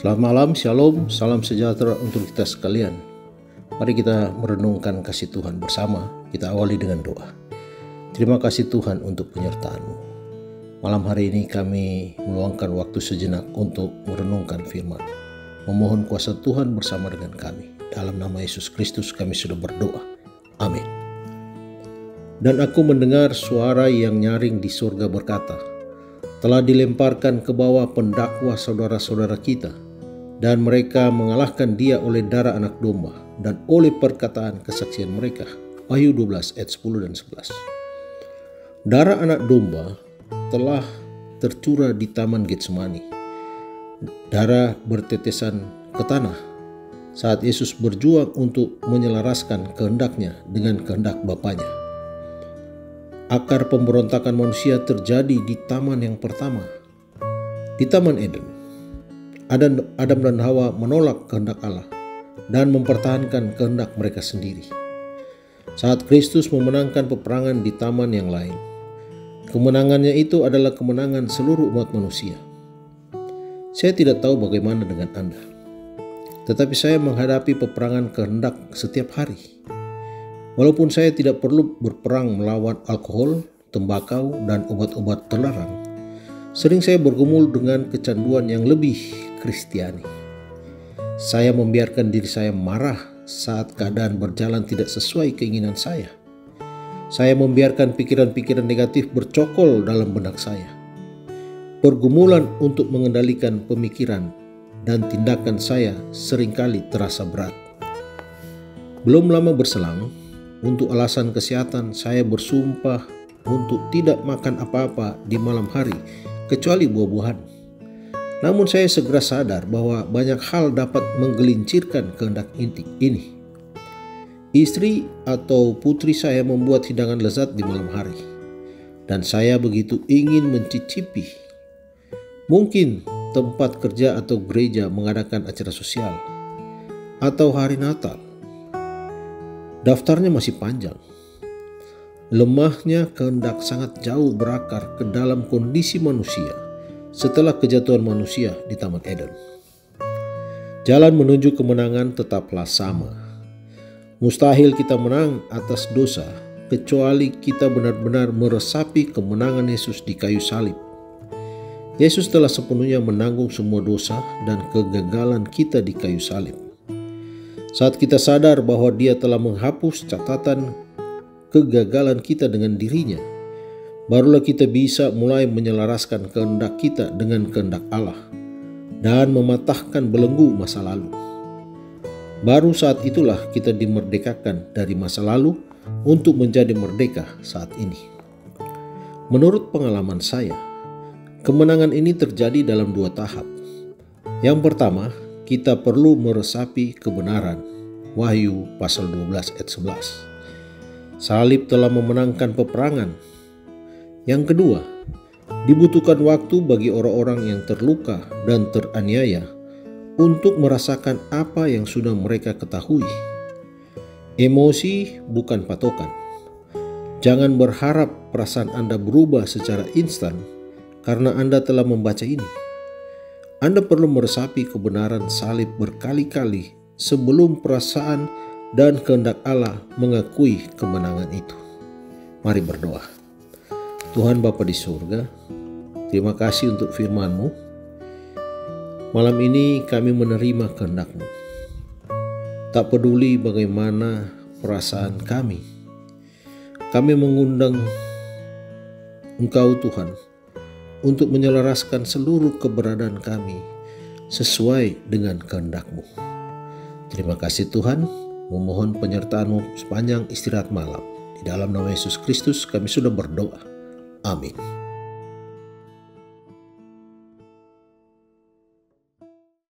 Selamat malam, shalom, salam sejahtera untuk kita sekalian. Mari kita merenungkan kasih Tuhan bersama. Kita awali dengan doa. Terima kasih Tuhan untuk penyertaan-Mu. Malam hari ini kami meluangkan waktu sejenak untuk merenungkan firman. Memohon kuasa Tuhan bersama dengan kami. Dalam nama Yesus Kristus kami sudah berdoa. Amin. Dan aku mendengar suara yang nyaring di surga berkata, telah dilemparkan ke bawah pendakwa saudara-saudara kita, dan mereka mengalahkan dia oleh darah anak domba dan oleh perkataan kesaksian mereka. Wahyu 12 ayat 10 dan 11. Darah anak domba telah tercurah di taman Getsemani. Darah bertetesan ke tanah saat Yesus berjuang untuk menyelaraskan kehendaknya dengan kehendak Bapaknya. Akar pemberontakan manusia terjadi di taman yang pertama, di Taman Eden Adam, dan Hawa menolak kehendak Allah dan mempertahankan kehendak mereka sendiri. Saat Kristus memenangkan peperangan di taman yang lain, kemenangannya itu adalah kemenangan seluruh umat manusia. Saya tidak tahu bagaimana dengan Anda, tetapi saya menghadapi peperangan kehendak setiap hari. Walaupun saya tidak perlu berperang melawan alkohol, tembakau, dan obat-obat terlarang, sering saya bergumul dengan kecanduan yang lebih Kristiani. Saya membiarkan diri saya marah saat keadaan berjalan tidak sesuai keinginan saya. Saya membiarkan pikiran-pikiran negatif bercokol dalam benak saya. Pergumulan untuk mengendalikan pemikiran dan tindakan saya sering kali terasa berat. Belum lama berselang, untuk alasan kesehatan saya bersumpah untuk tidak makan apa-apa di malam hari kecuali buah-buahan. Namun saya segera sadar bahwa banyak hal dapat menggelincirkan kehendak inti ini. Istri atau putri saya membuat hidangan lezat di malam hari. Dan saya begitu ingin mencicipi. Mungkin tempat kerja atau gereja mengadakan acara sosial. Atau hari Natal. Daftarnya masih panjang. Lemahnya kehendak sangat jauh berakar ke dalam kondisi manusia setelah kejatuhan manusia di Taman Eden. Jalan menuju kemenangan tetaplah sama. Mustahil kita menang atas dosa kecuali kita benar-benar meresapi kemenangan Yesus di kayu salib. Yesus telah sepenuhnya menanggung semua dosa dan kegagalan kita di kayu salib. Saat kita sadar bahwa Dia telah menghapus catatan kegagalan kita dengan dirinya, barulah kita bisa mulai menyelaraskan kehendak kita dengan kehendak Allah dan mematahkan belenggu masa lalu. Baru saat itulah kita dimerdekakan dari masa lalu untuk menjadi merdeka saat ini. Menurut pengalaman saya, kemenangan ini terjadi dalam dua tahap. Yang pertama, kita perlu meresapi kebenaran. Wahyu pasal 12 ayat 11. Salib telah memenangkan peperangan yang kedua, dibutuhkan waktu bagi orang-orang yang terluka dan teraniaya untuk merasakan apa yang sudah mereka ketahui. Emosi bukan patokan. Jangan berharap perasaan Anda berubah secara instan karena Anda telah membaca ini. Anda perlu meresapi kebenaran salib berkali-kali sebelum perasaan dan kehendak Allah mengakui kemenangan itu. Mari berdoa. Tuhan Bapa di surga, terima kasih untuk firman-Mu. Malam ini kami menerima kehendak-Mu. Tak peduli bagaimana perasaan kami, kami mengundang Engkau Tuhan untuk menyelaraskan seluruh keberadaan kami sesuai dengan kehendak-Mu. Terima kasih Tuhan, memohon penyertaan-Mu sepanjang istirahat malam. Di dalam nama Yesus Kristus kami sudah berdoa. Amin.